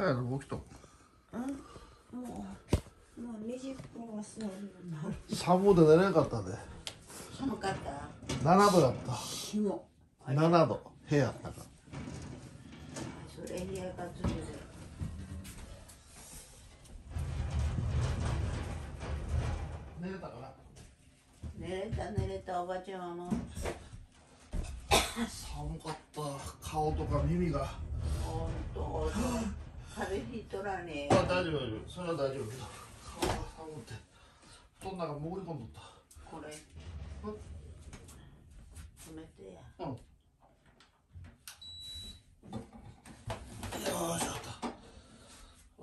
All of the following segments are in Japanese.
早く起きと。うんもうもう20分は座るよう寒うて寝れなかったで寒かった？7度やった。日も。7度。部屋やったから。それ部屋がずる。で寝れたかな？寝れた寝れたおばちゃんはもう。寒かった。顔とか耳が。ほんと風邪ひいとらねえ。あ大丈夫大丈夫それは大丈夫。顔が寒くて布団の中潜り込んどった。これ。うん。止めてや。うん。よーしあった。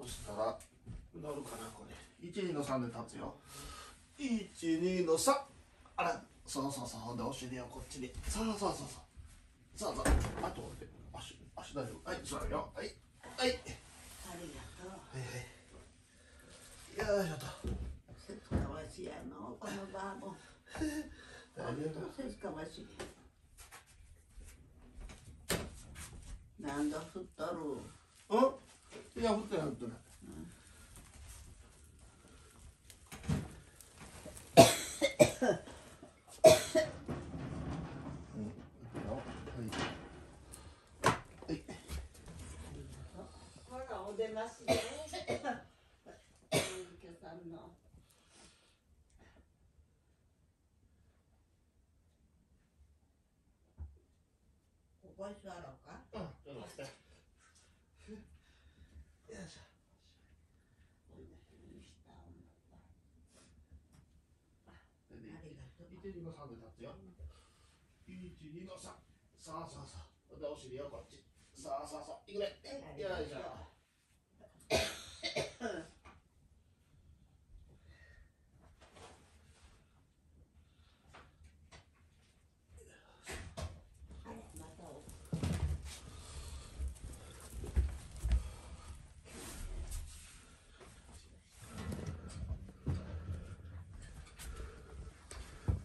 そしたら乗るかなこれ。12の3で立つよ。12の3あらそうそうそう。ほんでお尻をこっちに。そうそうそうそう。そうそう。あとで足足大丈夫。はい座るよ。はいはいりがとう。はいよいしょと。せつかわしやのこのバーも大丈夫せつかわし。何度振っとる？うん？いや降ってない降ってないうんいくよはいはいほらお出ますねゆきさんのここ座ろうか？うんちょっと待ってよいしょありがとう1、2の3で立つよ。1、2の3。さあさあさあ。で、お尻をこっち。さあさあさあ。いくね。よいしょ。また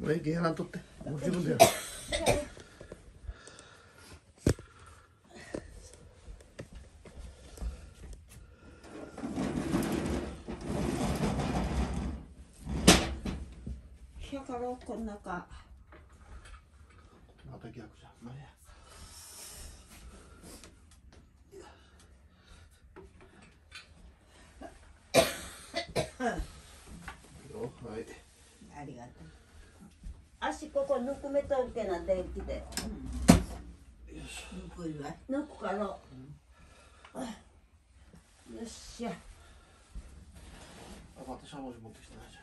おもうええけやらんとって。もう自分でやる。だからこんなかまた逆じゃん。まはい。ありがとう足ここぬくめとうけな電気で、ぬくいわぬくから、よっしゃょ。あ、またしゃもじ持ってきてないじゃん。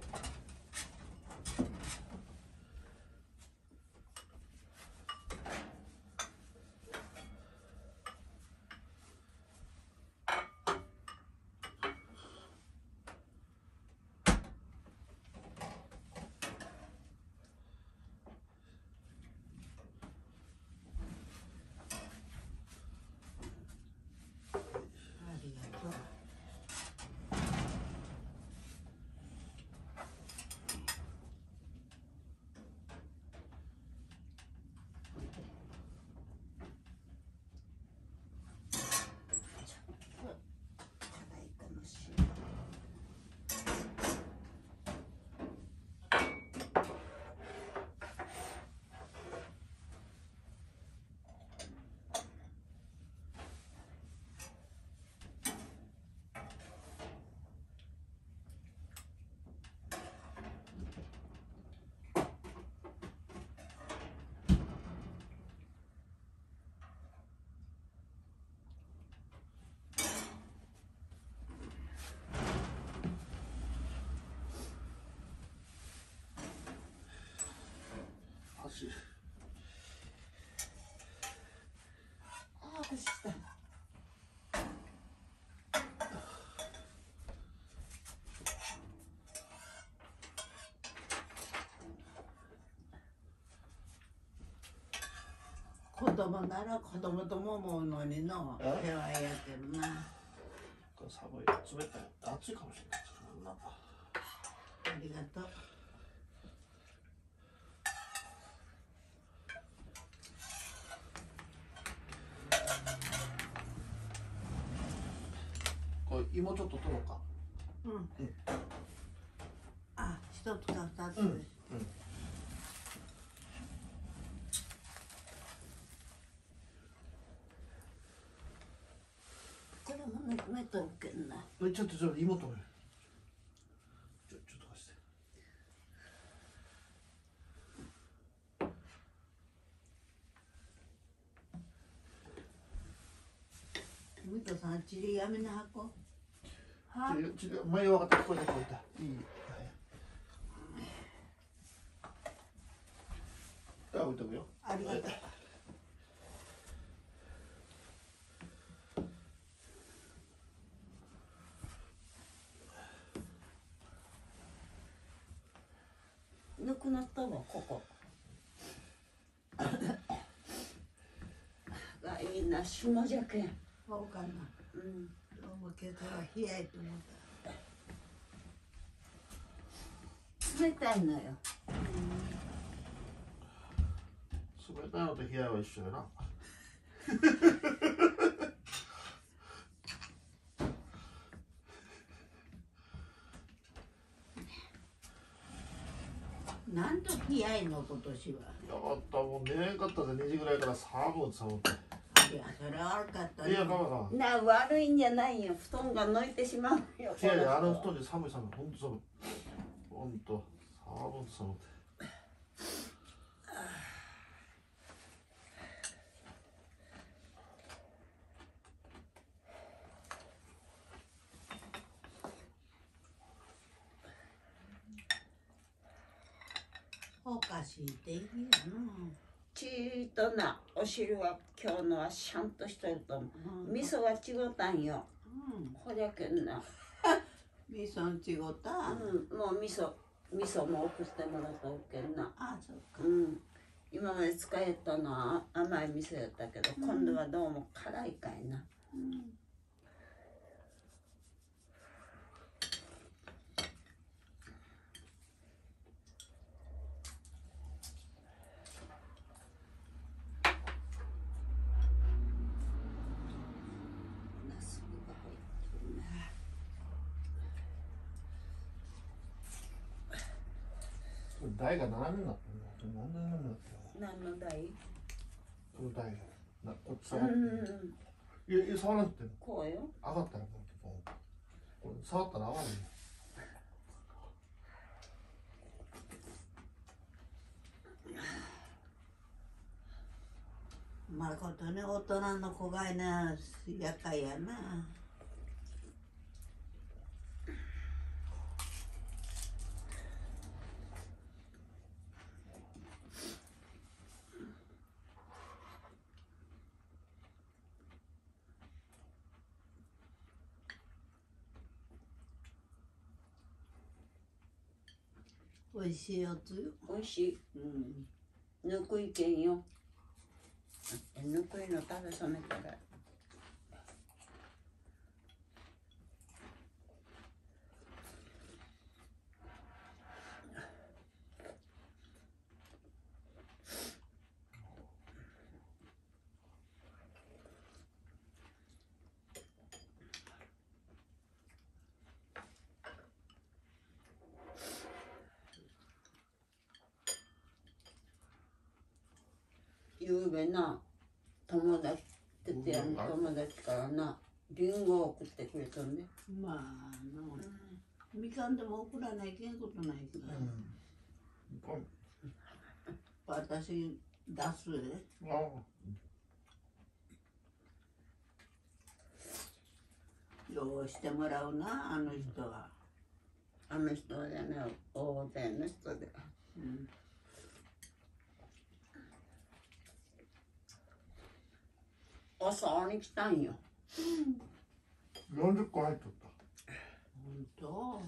あた。子供なら子供とも思うのにの。やな。寒い。冷たい。暑いかもしれない。ありがとう。うん。うん。あ一つか二つ、うん。うん。これもぬくめとるけんな。えちょっとちょっと芋取るちょちょっと貸して。みとさんチリやめなはこ。はちょちょ前分かったこれだこれだいい。はい。あ置いとくよ。ありがとう。ぬくなったわここ。がいいな下じゃけん。そうかな。うんどうもけど冷やいと思った。冷たいのよ冷たいのと冷やは一緒やななんと冷やいの今年は。やかったもう寝れんかったで2時ぐらいから寒い寒いや、それは悪かったいいやママさん。な悪いんじゃないよ。布団が抜いてしまうよいやいやあこの布団で寒い寒いほんと寒い。ほんと寒い。寒いおかしいっていいやちとなお汁は今日のはシャンとしとると思な。う味噌が違うたんようん。けんな 味噌ん違った。うんもう味噌味噌も送ってもらったおけんなあ、そうか。うん今まで使えたのは甘い味噌やったけど、今度はどうも辛いかいなうん。ナスが入ってるなこれ台が斜めになってるのなんで斜めになって。るの何の台この台こっちってん。いやいや触らなくて。もこうよ。上がったらこうこれ触ったら上がるよ。まことに大人の子がいな、厄介やな。美味しいやつよ。美味しいうん。ぬくいけんよぬくいの食べさめたらゆうべな友達ててやん友達からなリンゴを送ってくれたんで、まあの、みかんでも送らないけんことないから、うん。私出す？であ。ようしてもらうなあの人は、あの人はね大勢の人で。うん、朝に来たんよ。40個入っとった？ほんと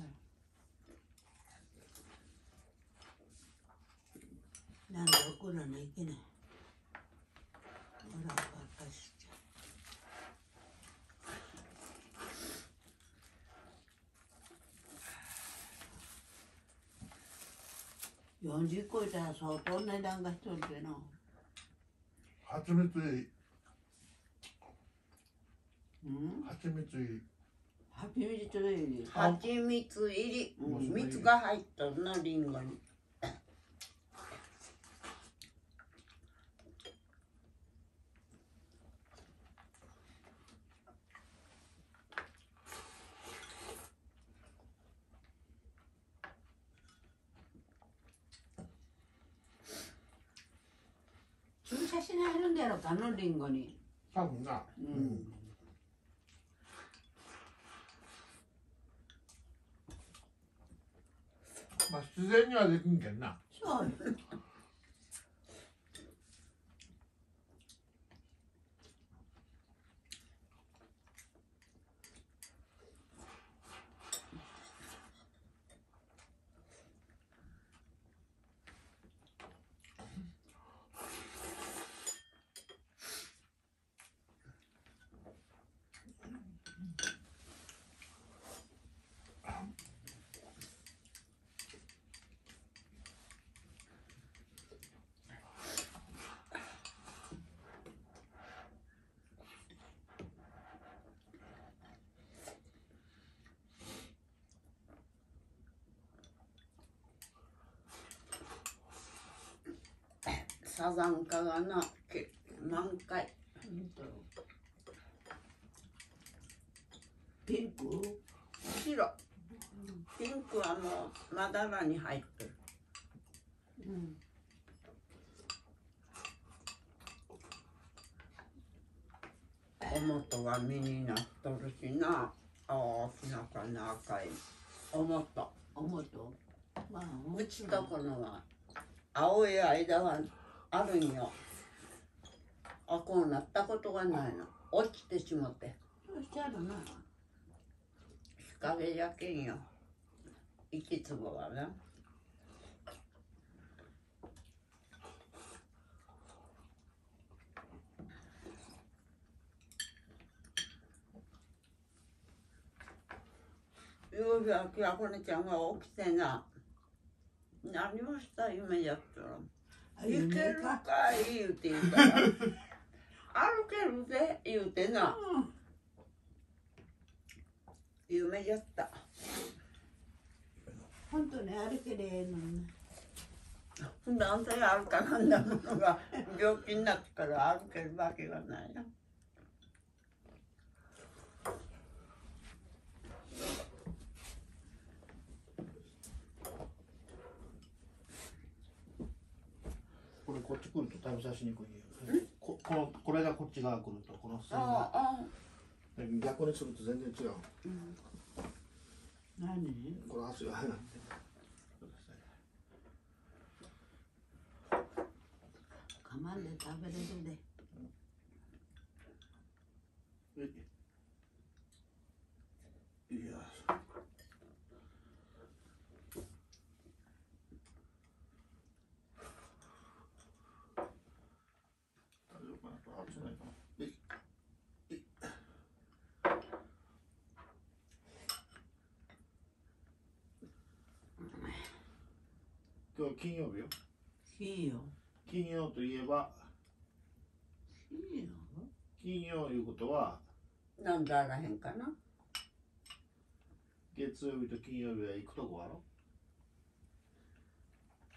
なんで送らないけないほらバカしちゃ。う40個いたら相当値段がしとるけど蜂蜜入りうん蜂蜜入り。蜂蜜というより蜂蜜入り。うん。蜜が入っとるのリンゴに。注射しないるんだろかのリンゴに。多分な。うん、まあ自然にはできんけんなそうよサザンカがなけ満開。ピンク？白。ピンクはもうまだらに入ってる。うん。表は実になっとるしな。大きなかな赤い表思うとまあうちとこのは青い間はあるんよ。あこうなったことがないの。落ちてしもって。そうしてあるな日陰やけんよ。息つぼはな。ゆうべはきやこねちゃんが起きてな。何をした夢やったらあいけ夢るかかい言うて言うから。歩けるぜ言うてな。うん。夢やった。本当に歩けれええのにほんであんたが歩かなんだものが病気になったから歩けるわけがないなこれこっち来ると食べさしにくいよ。ここのこれがこっち側来るとこの線あがあ逆にすると全然違う。何？この足が入らんてかまんで食べれるでいや大丈夫かなこれ熱ないかないい今日金曜日よ。いいよ金曜といえば。いいよ金曜いうことは。なんであらへんかな？月曜日と金曜日は行くとこやろ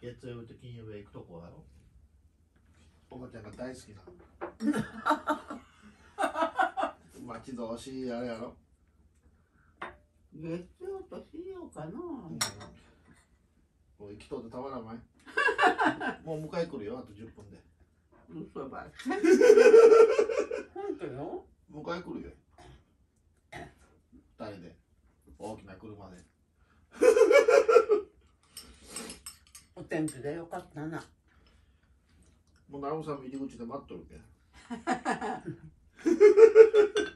月曜日と金曜日は行くとこやろおばちゃんが大好きな。待ち遠しいあれやろ、月曜としようかな？もう生きとってたまらんまい。もう迎え来るよあと10分で。嘘ばっか本当よ。迎え来るよ。二人で。大きな車で。お天気でよかったな。もうナムさんも入り口で待っとるけ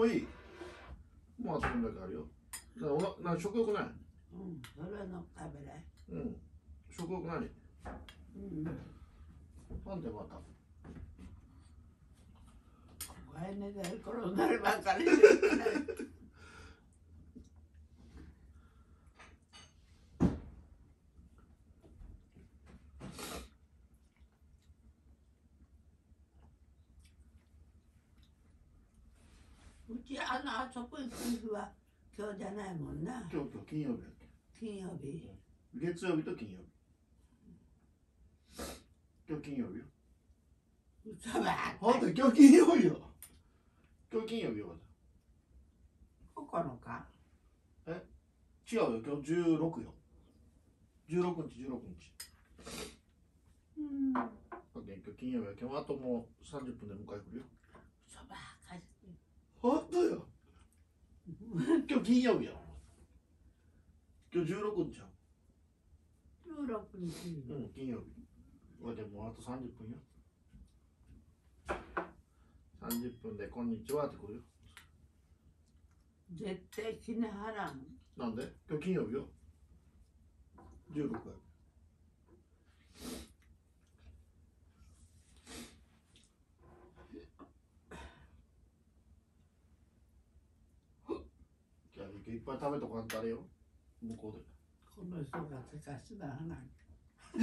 もういい。もうあとこんだけあるよ。だからおなな食欲ない？うん。それの食べれ。うん。食欲ない？うん。なんでまた？前寝てる頃になるばかりでうちあそこ行く日は今日じゃないもんな。今日今日金曜日だっ金曜日。け月曜日と金曜日。今日金曜日よ。嘘ばっあんた今日金曜日よ。今日金曜日よ9日。違うよ今日16よ。16日16日。うん。今日金曜日は今日あともう30分で迎え来るよ嘘ばっかり本当よ今日金曜日や今日16日や16日。うん金曜日。わでもうあと30分よ。30分でこんにちはって来るよ。絶対死ねはらん。なんで？今日金曜日よ。16やいっぱい食べとかんとあれよ。向こうで。この人がしなはなんち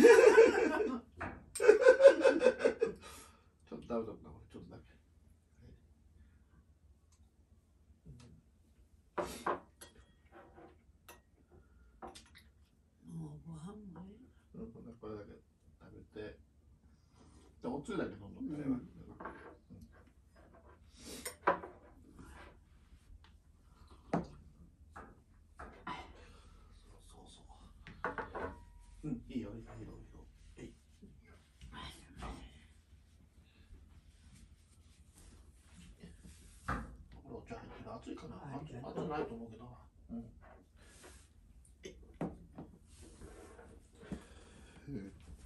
ょっと食べとくかこれ。ちょっとだけ。もうご飯もいい。うん。これだけ食べて。でおつゆだけ飲んどったらええわそうそうそううんいいよいいよ。い。いよお茶入ってる熱いかな。熱い熱ないと思うけどな。うんえーっ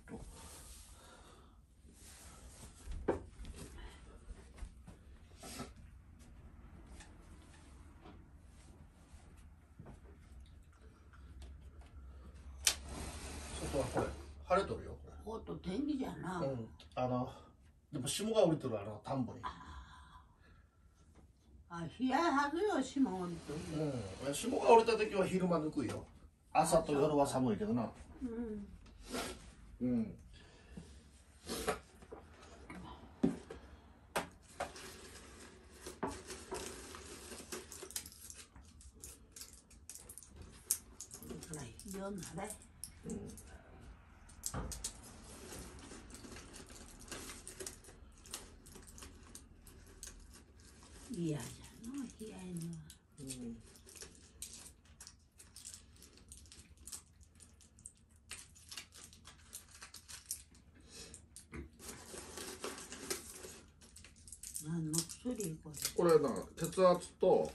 と外はこれ晴れとるよこほんと天気じゃな、れうんあのでも霜が降りてるあの田んぼに。あ冷やはずよ霜降りとう。ん。霜が降りた時は昼間抜くよ。朝と夜は寒いけどな。うん。うん。ほら非常な嫌じゃの冷やいのはうん何の薬ここれな血圧と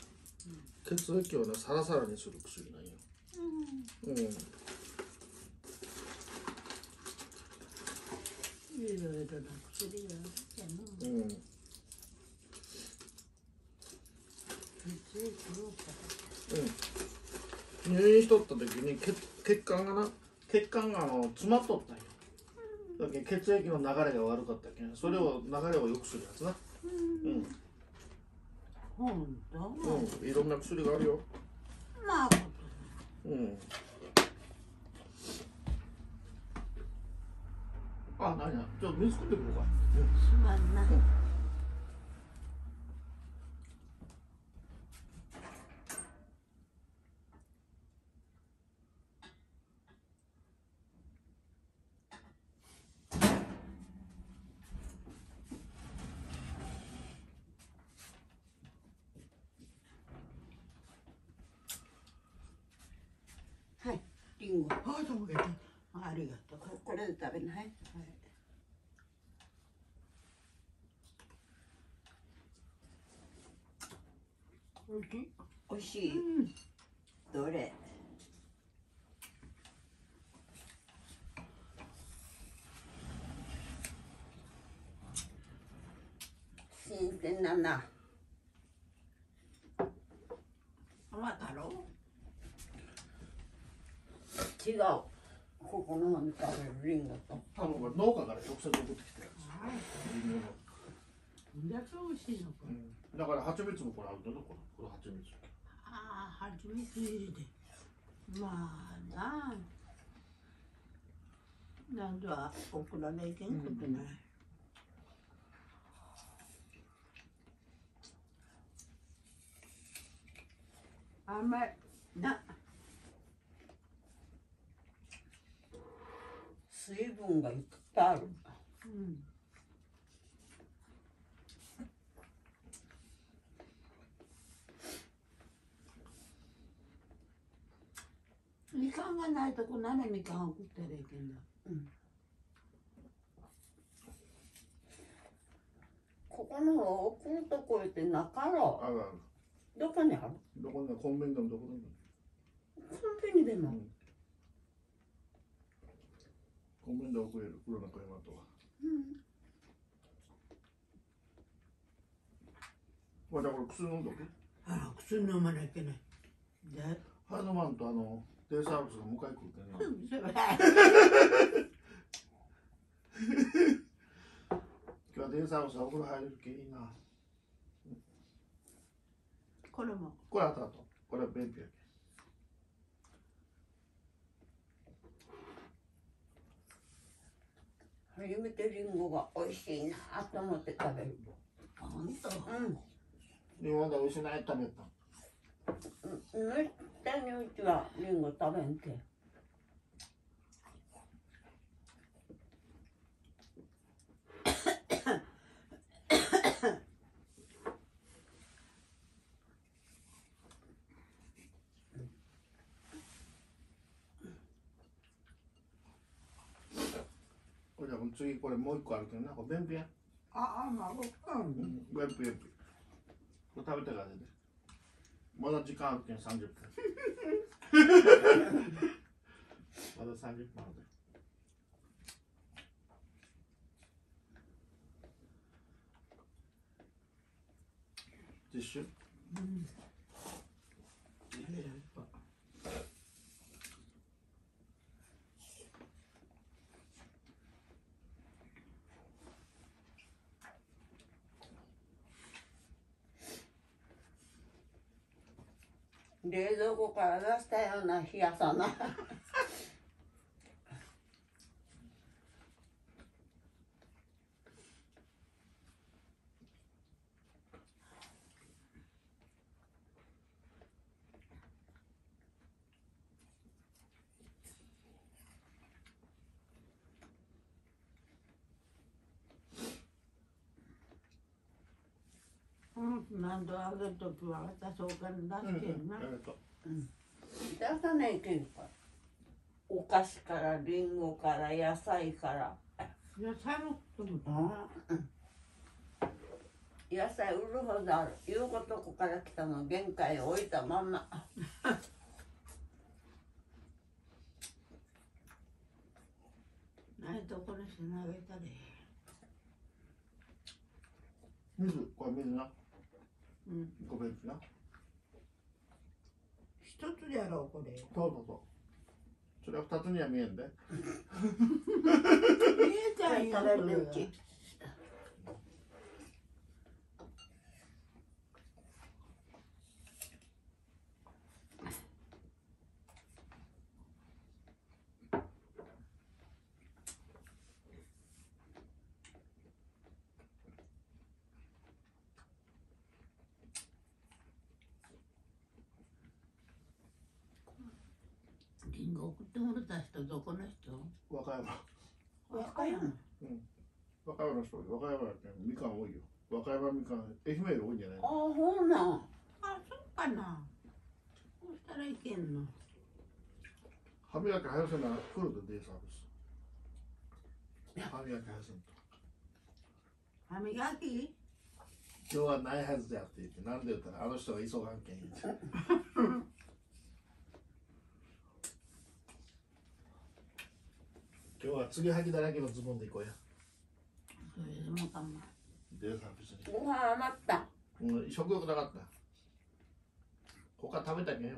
血液をねサラサラにする薬なんよれうんいろいろな薬があるじゃのうん血液をうん入院しとった時に血血管がな血管があの詰まっとったんよだけど血液の流れが悪かったけんそれを流れを良くするやつな。うん。ほん。とうんいろんな薬があるよ。まあうん。あ、なになちょっと水食ってくるか。すまんなリンゴあ食べたありがとうここれで食べないおいしい美味しいうんどれ新鮮だな。甘太郎違う。ここの方に食べるリンゴと。多分これ農家から直接送ってきたやつ。はいリンゴの。だけ美味しいのこれうん。だから蜂蜜もこれあるんだよこれこれ蜂蜜。ああ蜂蜜入りで。まあな。あなんではオクラでいけんことな。い、甘い。な。水分がいっぱいある。うん。みかんがないとこならみかんを食ったらいけんだ。ここの奥のとこ行って中のあるあるどこにある？どこにコンビニでもどこでもコンビニでも、うん。コンビニで送れる黒の小山とは。うん。まあだから薬飲んどく？あら薬飲まなきゃいけない。で？ハードマンとあのデイサービスが迎え来るけんな 今日はデイサービスがお風呂入れるけいいなこれも。これあとあとこれは便秘やけ初めてリンゴが美味しいなと思って食べる。ほんと？うん。今まで美味しない食べたうん。めったにうちはリンゴ食べんけこれじゃあ次これもう一個あるけどなこれ便秘や？ああまあ僕かうん便秘便秘。これ食べてからでね。まだ時間あるけん30分 まだ30分あるで。ティッシュ？うんありがとう冷蔵庫から出したような冷やさな何度あげるときは私お金出してんな、出さないけんか。お菓子からリンゴから野菜から。野菜も食っても野菜売るほどある。言うことこから来たの限界を置いたまんま。ないところにしなげたで。水これ水なうん。ご便秘な。一つやろうこれ。そうそうそう。それは二つには見えんで。見えちゃうよ食べるうちリンゴ送ってもらった人どこの人和歌山和歌山和歌山の人和歌山ってみかん多いよ。和歌山みかん愛媛より多いんじゃないああほうな。んあそうかな。そうしたらいけんの？歯磨き早せな来るでデイサービス。歯磨き早せんと。歯磨き？今日はないはずだって言ってなんで言ったらあの人が急がんけん言って 今日は継ぎはぎだらけのズボンで行こうや。それでもかもデイサービスにご飯余った。うん、食欲なかった。他食べたけんよ。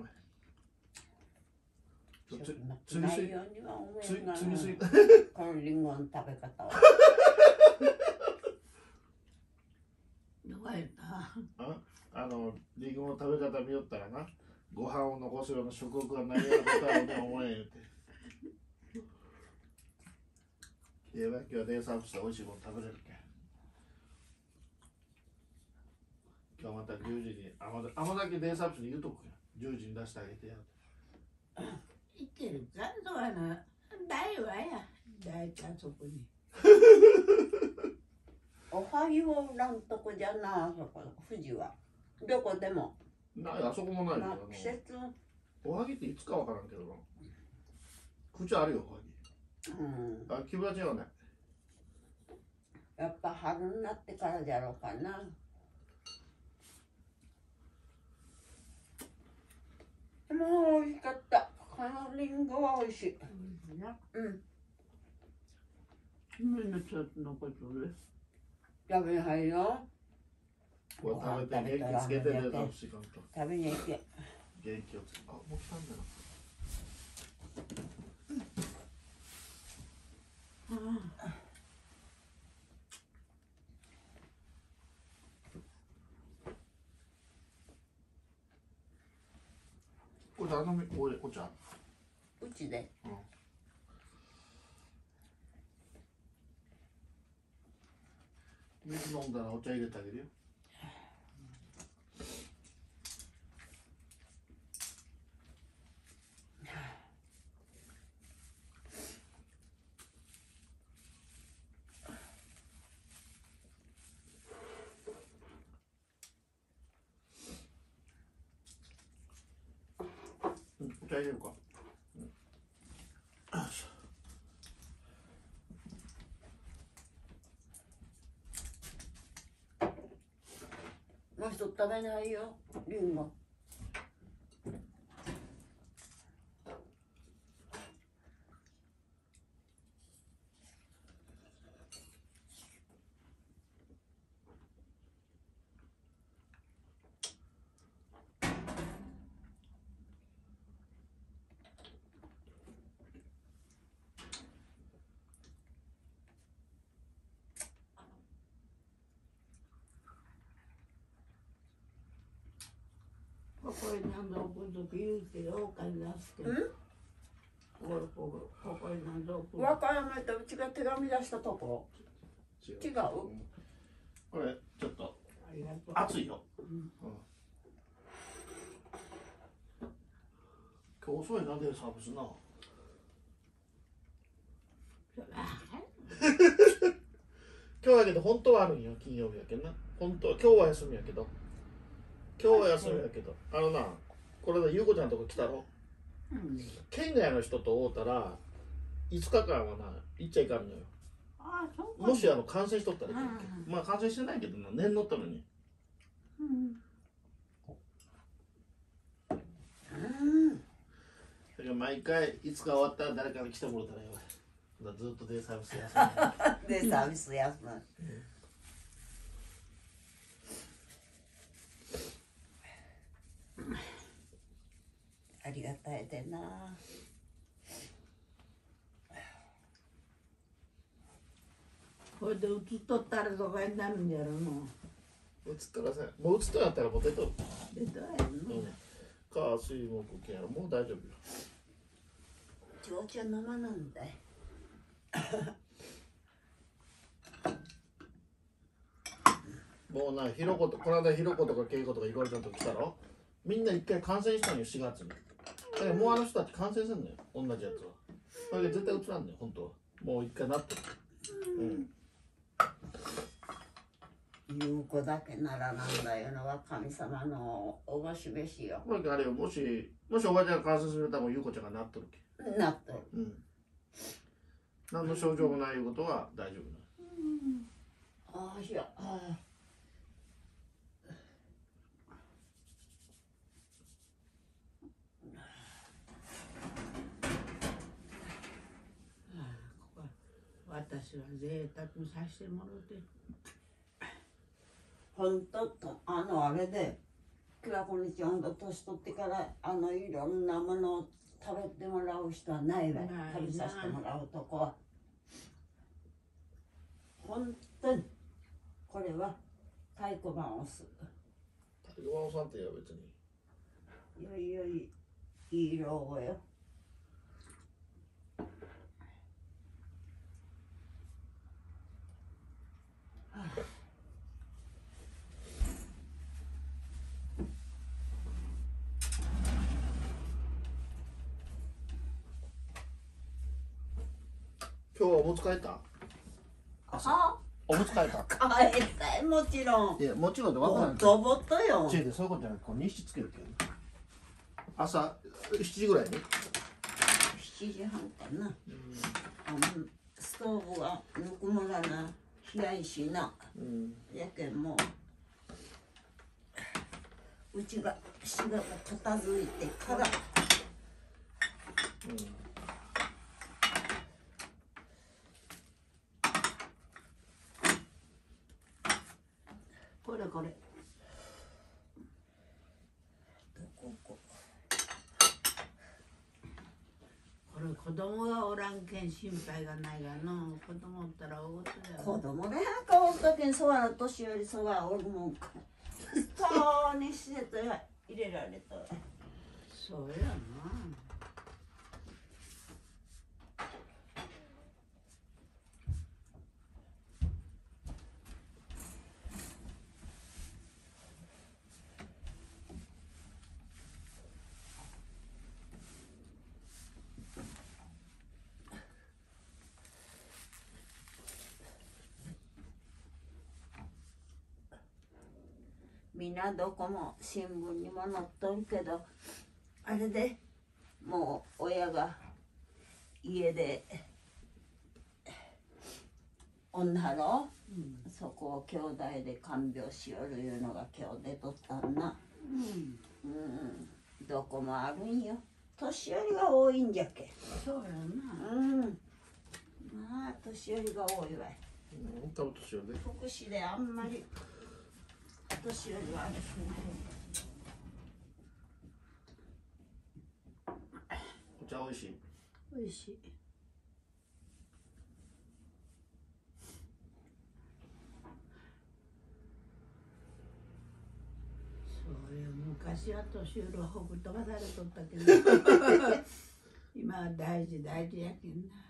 ちょつ釣りすぎないようには思つえんがな。釣りすぎこのリンゴの食べ方は。どこやった？あのリンゴの食べ方見よったらなご飯を残すような食欲がないようなことはね思えん言うていや今日はデイサービスで美味しいもの食べれるけん。今日また10時に甘酒甘酒デイサービスに言うとくよ10時に出してあげてやいけるかそはな大はや。大体そこに。おはようなんとこじゃなあそこ富士は。どこでも。ないあそこもないよ。あ季節。おはぎっていつかわからんけどな。口あるよおはぎうん。あ木村ちゃんはねやっぱ春になってからじゃろうかな。もう美味しかった。このリンゴは美味しい。うん。君のちょっと残ってる。食べないよ。これ食べて元気つけてね食べに行け。元気をつけあもう来たんだよこれあのみおいお茶うちで水飲んだらお茶入れてあげるようんお茶入れるかうんよいしょもう一つ食べないよリンゴここに何度置くとき言うてよお金出してんここここここに何度置く和歌山とうちが手紙出したとこ？違違う。これちょっとありがとう熱いよ、ん。今日遅いなデイサービスな。今日だけど本当はあるんよ金曜日やけんな。本当は今日は休みやけど今日は休みやけどあのなこれで優子ちゃんのとこ来たろ？うん。県外の人と会うたら5日間はな行っちゃいかんのよ。ああそうか。もしあの感染しとったらいけまあ感染してないけどな念のために。うん。うん。だから毎回いつか終わったら誰かに来てもらったらよずっとデイサービス休みで サービス休むありがたいでな。これで映っとったらどこになるんじゃろうの映ったらさもう映ったらやったらもう出とる。出たやうん。の火水木金やろもう大丈夫よ。お茶生なんだい。もうなひろことこの間ひろことかけいことかいろいろちゃんと来たろ。みんな一回感染したんよ4月にだからもうあの人たち感染すんのよ。同じやつは。それで絶対映らんのよ本当は。もう一回なって。るうん。言う子だけならなんだよなは神様のおぼしべしよ。これあれよ。もしもしおばちゃんが感染するたもゆうこちゃんがなっとるけ。なったようん。何の症状もないことは大丈夫なああいやああ私は贅沢させてもらって。本当とあのあれで倉子にちゃんが年取ってからあのいろんなものを食べてもらう人はないわ。よないな。食べさせてもらうとこは。本当にこれは太鼓判を押す。太鼓判さんってよ別に。よいよいいい老後よ今日はおむつ替えた？あおむつ替えた帰った？いもちろん。いやもちろんで分からんボトボトよ。違う違うそういうことじゃなくてこう日誌つけるけど朝7時ぐらいに？7時半かな、あのストーブがぬくもらな冷やいしな。うんやけんもううちが仕事片付いてから。これこれ。どこ？ここれ子供がおらんけん心配がないがの。子供おったら大事だよ。子供らやかおったけんそわの年寄りそわおるもんか。そうにしてとや入れられたわそうやなみんなどこも新聞にも載っとるけどあれでもう親が家で女のうん。そこを兄弟で看病しよるいうのが今日出とったんな。うん。うん。どこもあるんよ。年寄りが多いんじゃけ。そうやな。うん。まあ年寄りが多いわい。うん福祉であんまり年寄りはあれしお茶美味しい。おいしい。そうよ昔は年寄りはほぶ飛ばされとったけど 今は大事大事やけんな。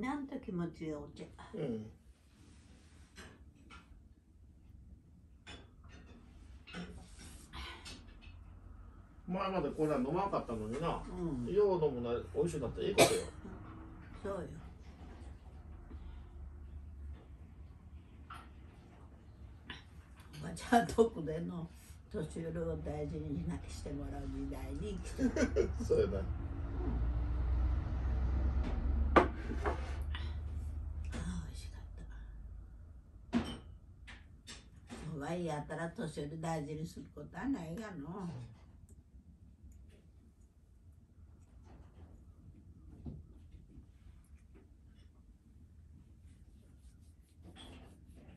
なんと気持ちいいお茶うん。前までこれは飲まんかったのにな。うん。よう飲むな美味しいなっていいことよ。そうよ。おばちゃんとこでの年寄りを大事になしてもらう時代に そうやなああ美味しかったワイやったら年寄り大事にすることはないがの。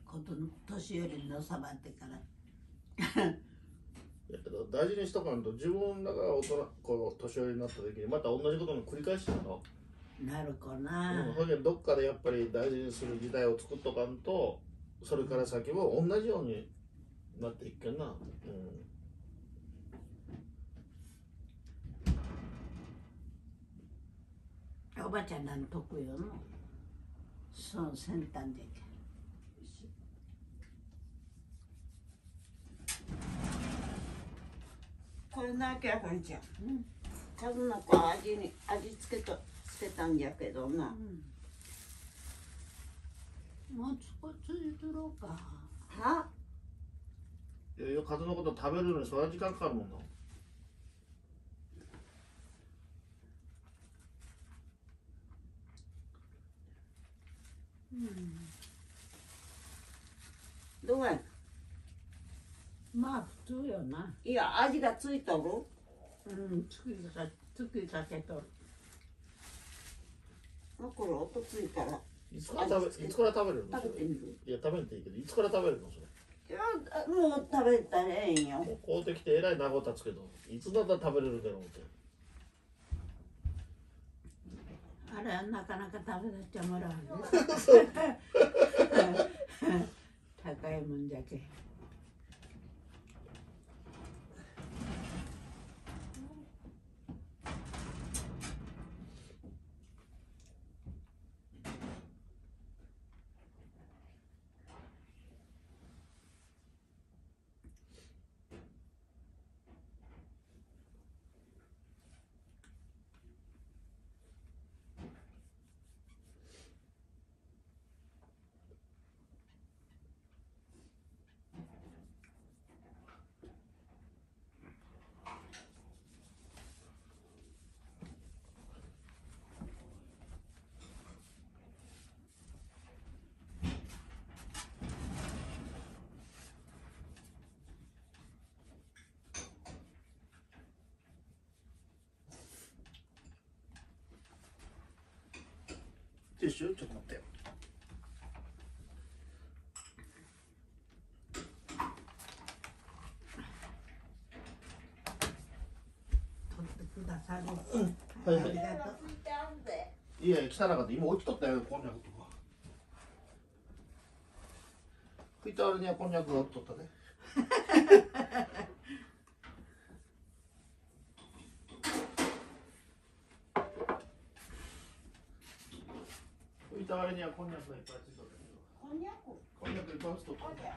子供年寄りのさばってから。やけど大事にしとかんと自分らが大人こう年寄りになった時にまた同じことの繰り返しなの、なるかうな、どっかでやっぱり大事にする時代を作っとかんとそれから先も同じようになっていくけんな、うん、おばちゃんなんとこよの？その先端で。これなきゃあかんじゃん。うん。数の子味に味付けとつけたんじゃけどな。もうつこついとろうか。は？数のこと食べるのにそんな時間かかるもんな。うん。どうやまあ普通よな。いや味がついとうんつきかつきかけとる。るこれ音ついたらいつから食べいつから食べるの？食べてみる？いや食べんていいけどいつから食べるのそれ？いやもう食べたらええんよ。もう買うてきてえらい長たつけどいつだったら食べれるだろうってあれはなかなか食べさせてもら うね。高いもんじゃけティッシュちょっと待って。よ取ってくださる、はいはい。ありがとう。いや汚かった今置きとったよこんにゃくとか。拭いた割にはこんにゃくが置っとったね拭いた割にはこんにゃくがいっぱいついとったけどこんにゃく。こんにゃくいっぱいついとったね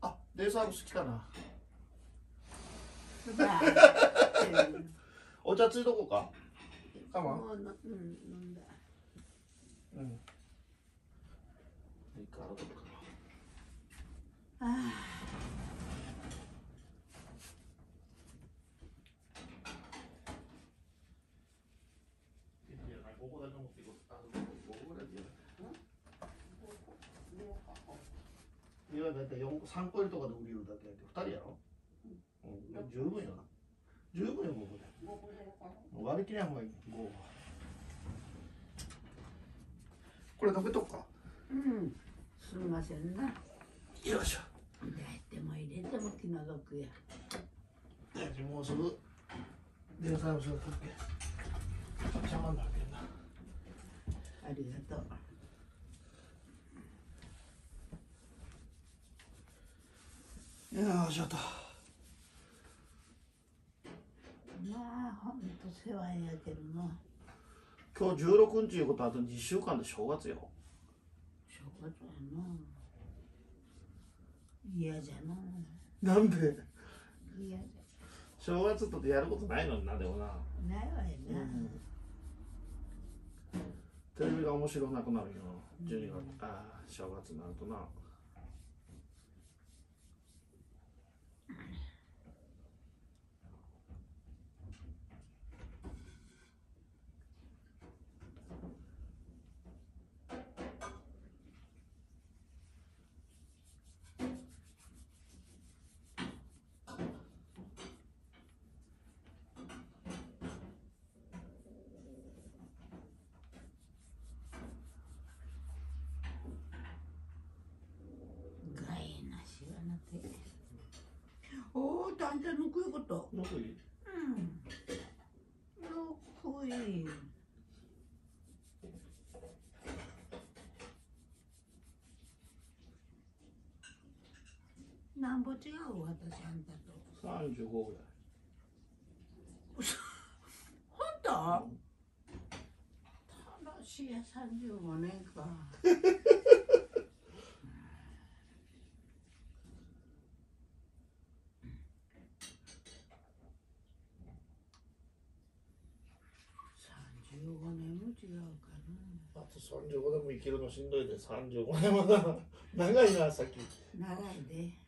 あデイサービス来たなお茶ついとこうか。かまうん飲んだ。うん。いいかどうかあいいんじゃないここだいこうあここぐらいでいいよいやだいたい3個入りとかで売れるだけやけど2人やろ、うん、十分よな十分よここで割り切れんほうがいい5これ食べとくかうんすみませんなよいしょも入れても気の毒や。もうすぐデービスが来るけ邪魔になるけんな。ありがとう。よいしょとまあほんと世話やけどな。今日16日いうことはあと2週間で正月よ。正月やな嫌じゃな。なんで？嫌じ正月ってやることないのになでもな、ゃないわよな、テレビが面白なくなるよ。12月、ああ正月になるとなんたぬくいことどこいいうんぬくいなんぼ違う私あんたと。35ぐらい。本当？楽しいや35年か35 年も違うかあと35年も生きるのしんどいで35年はな長いな先。長いね。